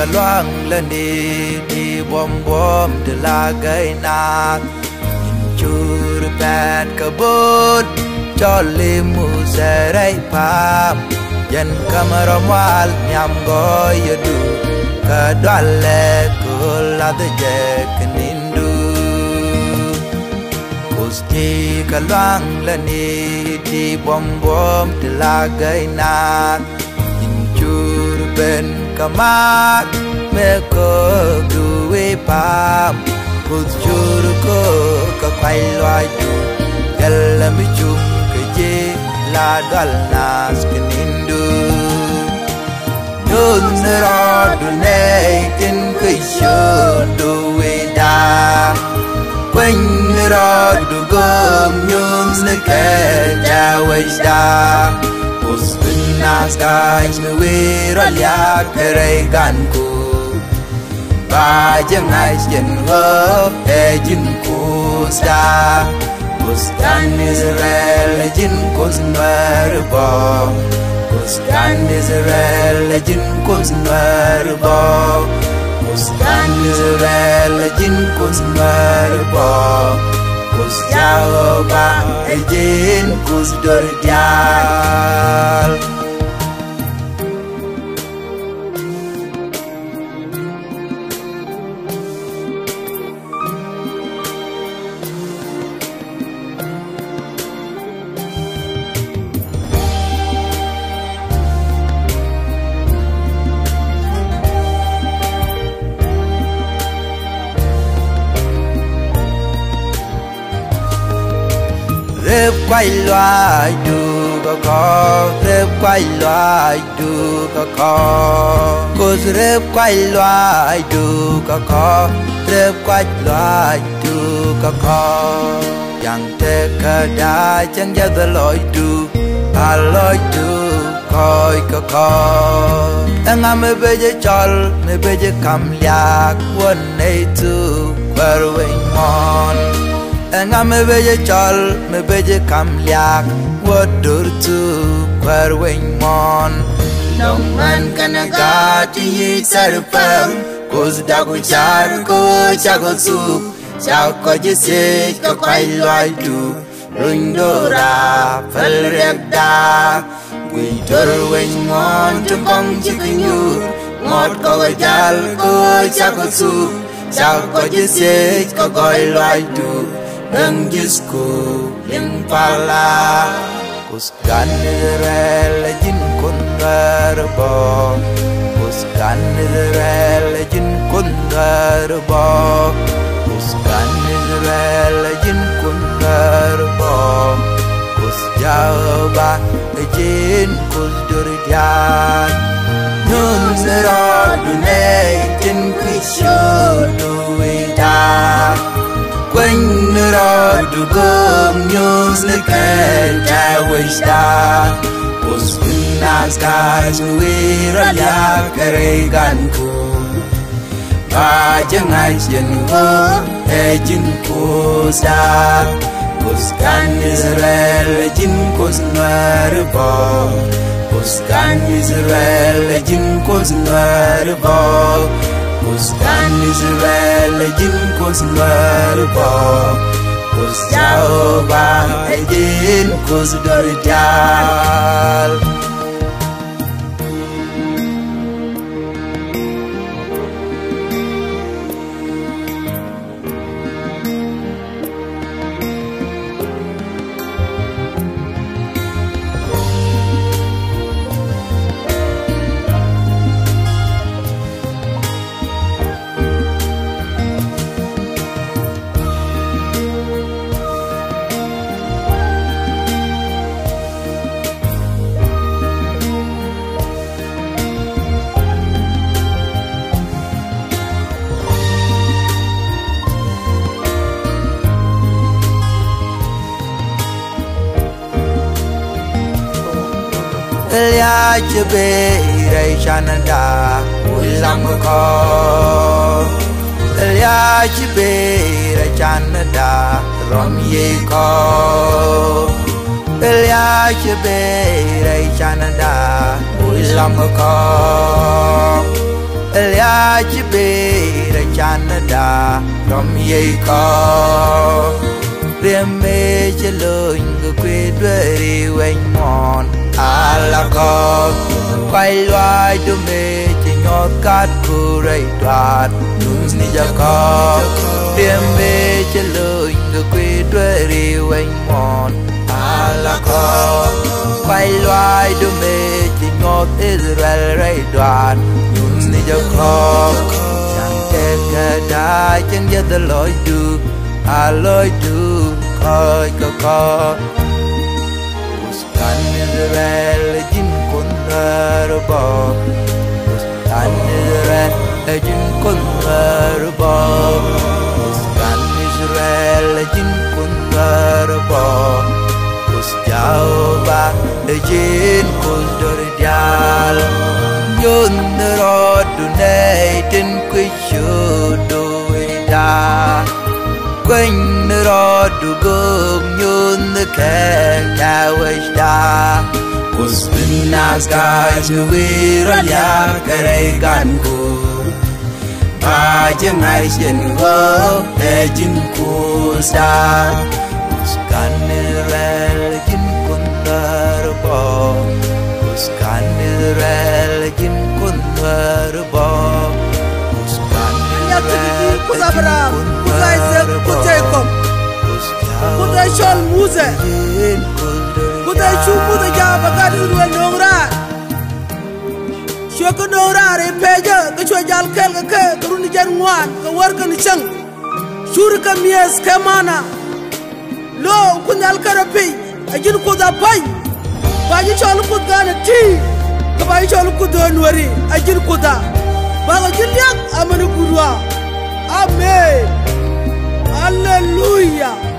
luang lani di bom bom de la gai na chur pat kabut cho li mu sarai pam yan kamaram wal nyam go yadu ka dwale ko la de je knindu kusti ka luang lani di bom bom de la gai na chur ben kamak meko kuwe pam. Kujuru ko kakwai loju Yalla michum la dwal nas kanindu Dun rodu kisho duwe da. Quanh rodu gom nyum nake jawaj nas guys me we ra lya kere gan ku. Ba jeng ai jen ho e jin ku sta. Buskan Israel jin kus mer bo. Buskan Israel jin kus mer bo. Buskan Israel jin kus mer bo. Kus jao ba e jin kus dor dial quay loài du có có rep quay loài du có có cô rep quay loài du có có rep quay loài du có có chẳng thể cả đã chẳng giá the lối du à lối du coi có có anh em mê bê dê chol mê bê dê cầm liạc quân ấy tu quay mòn. Enga me beje chol me beje kam liak Wadur tu kwer wing mon Nong man kana ga ti yi sarpam da dagu char ko cha chago su cha ko je se ko kai loai tu rung do ra phal rek da Gui tor wing mon tu kong chi ku nyu Ngot ko ga jal ko cha chago su cha ko je se ko goi loai tu nang Diyos ko yung pala Kuskan nirel jin kun garbo Kuskan nirel jin kun garbo Kuskan nirel jin kun garbo Kus jawab jin kus durian Nun sera dunay jin kisyo duwi đó được cơm nhớ sẽ kể trái quay ta. Oskin naska zuwi ralya kere ganku Ba jangai jen in e jin kusa Kuskan Israel jin kusnar bo. Kuskan Israel jin kusnar bo. Kuskan Israel jin kusnar bo. Kus jauh ba jin kus dorjal ya chbe rai chananda ulam ko ya chbe rai chananda rom ye ko ya chbe rai chananda ulam ko Elia Chibira Chanada from Yako Reme Chelung Quidweri Waymon Alako Quay loài đu mê Chỉ ngọt cát cụ rây đoạt. Nus ni Jacob Reme Chelung Quidweri Waymon Alako Quay loài đu mê Chỉ ngọt Israel rây đoạt. Nus ni Jacob Chẳng kê kê đai, Chẳng gia the lối du À lối du Coi coi coi Buscan Israel Jin kunarbo Buscan Israel Jin kunarbo Buscan Israel Jin kunarbo jauh ba Jin kundorial Yun rodu nei Tin kwishu duida Quanh rodugum yun keka wajda Usbin azgaj wiral ya karey ganku Bajang aisyen go ejin kusa Uskan irel jin kuntar bo Uskan irel jin kuntar bo Uskan irel jin kuntar bo kutai shol muze kutai chumu da jaba ka du ruwa nongra shwe ko nongra re peje ka shwe jal kel ka ke ka runi jan ngwan ka war ka ni chang shur ka mies ka mana. Lo kunyal ka ra pe ajin ko da pai ba ji shol ku na ti. Ka ba ji shol ku do nwari ajin e ku da ba ga jin yak amana gurwa amen. Hallelujah.